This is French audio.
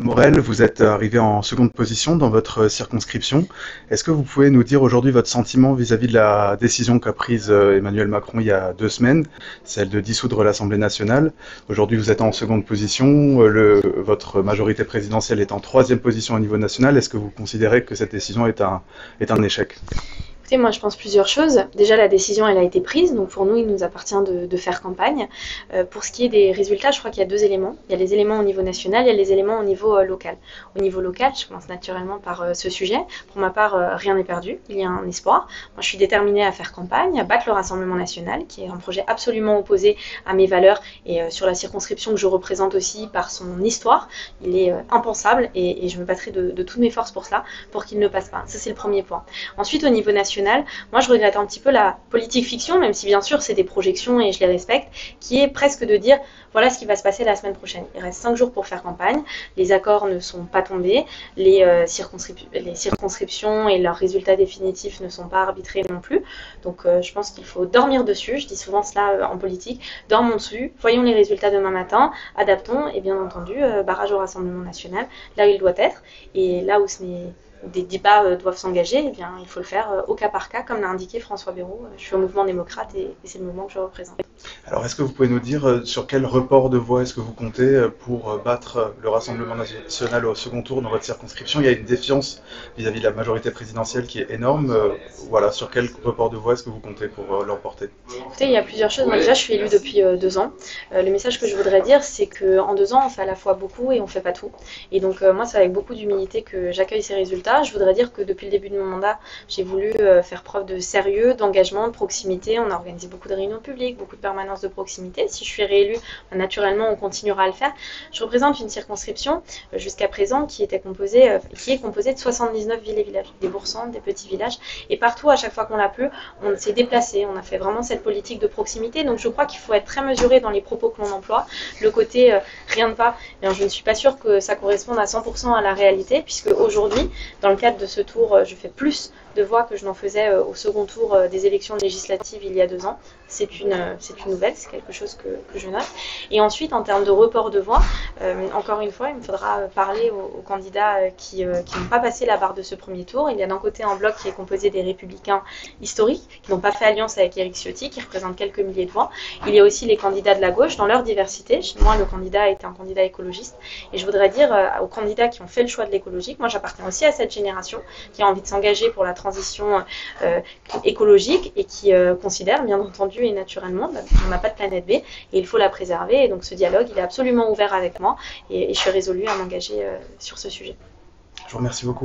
Morel, vous êtes arrivé en seconde position dans votre circonscription. Est-ce que vous pouvez nous dire aujourd'hui votre sentiment vis-à-vis de la décision qu'a prise euh, Emmanuel Macron il y a deux semaines, celle de dissoudre l'Assemblée nationale? Aujourd'hui, vous êtes en seconde position, euh, le, votre majorité présidentielle est en troisième position au niveau national. Est-ce que vous considérez que cette décision est un, est un échec? Écoutez, moi je pense plusieurs choses. Déjà, la décision, elle a été prise, donc pour nous, il nous appartient de, faire campagne. Euh, pour ce qui est des résultats, je crois qu'il y a deux éléments. Il y a les éléments au niveau national, il y a les éléments au niveau euh, local. Au niveau local, je commence naturellement par euh, ce sujet. Pour ma part, rien n'est perdu, il y a un espoir. Moi, je suis déterminée à faire campagne, à battre le Rassemblement national, qui est un projet absolument opposé à mes valeurs et sur la circonscription que je représente aussi par son histoire. Il est impensable et, je me battrai de, de toutes mes forces pour cela, pour qu'il ne passe pas. Ça, c'est le premier point. Ensuite, au niveau national, moi, je regrette un petit peu la politique fiction, même si bien sûr c'est des projections et je les respecte, qui est presque de dire voilà ce qui va se passer la semaine prochaine. Il reste cinq jours pour faire campagne, les accords ne sont pas tombés, les, euh, circonscriptions et leurs résultats définitifs ne sont pas arbitrés non plus. Donc euh, je pense qu'il faut dormir dessus, je dis souvent cela euh, en politique, dormons dessus, voyons les résultats demain matin, adaptons. Et bien entendu barrage au Rassemblement national. Là où il doit être. Et là où ce n'est des débats euh, doivent s'engager, eh bien, il faut le faire euh, au cas par cas, comme l'a indiqué François Bayrou. Euh, je suis au mouvement démocrate et, c'est le mouvement que je représente. Alors, est-ce que vous pouvez nous dire sur quel report de voix est-ce que vous comptez pour battre le Rassemblement national au second tour dans votre circonscription? Il y a une défiance vis-à-vis de la majorité présidentielle qui est énorme. Voilà, sur quel report de voix est-ce que vous comptez pour l'emporter Écoutez, il y a plusieurs choses. Moi, déjà, je suis élue depuis deux ans. le message que je voudrais dire, c'est qu'en deux ans, on fait à la fois beaucoup et on fait pas tout. Et donc, moi, c'est avec beaucoup d'humilité que j'accueille ces résultats je voudrais dire que depuis le début de mon mandat, j'ai voulu euh, faire preuve de sérieux, d'engagement, de proximité. On a organisé beaucoup de réunions publiques, beaucoup de permanences de proximité. Si je suis réélue, bah, naturellement, on continuera à le faire. Je représente une circonscription euh, jusqu'à présent qui était composée, euh, qui est composée de 79 villes et villages, des bourgs des petits villages. Et partout, à chaque fois qu'on l'a pu, on s'est déplacé. On a fait vraiment cette politique de proximité. Donc je crois qu'il faut être très mesuré dans les propos que l'on emploie. Le côté rien ne va, je ne suis pas sûre que ça corresponde à 100% à la réalité, puisque aujourd'hui, dans le cadre de ce tour, euh, je fais plus de voix que je n'en faisais euh, au second tour euh, des élections législatives il y a deux ans. C'est une, c'est une nouvelle, c'est quelque chose que, que, je note. Et ensuite, en termes de report de voix, encore une fois, il me faudra parler aux, candidats qui, qui n'ont pas passé la barre de ce premier tour. Il y a d'un côté un bloc qui est composé des républicains historiques, qui n'ont pas fait alliance avec Éric Ciotti, qui représente quelques milliers de voix. Il y a aussi les candidats de la gauche dans leur diversité. Moi, le candidat était un candidat écologiste. Et je voudrais dire aux candidats qui ont fait le choix de l'écologique, moi j'appartiens aussi à cette génération qui a envie de s'engager pour la transition euh, écologique et qui euh, considère, bien entendu et naturellement, bah, qu'on n'a pas de planète B et il faut la préserver. Et donc ce dialogue, il est absolument ouvert avec moi et, je suis résolue à m'engager euh, sur ce sujet. Je vous remercie beaucoup.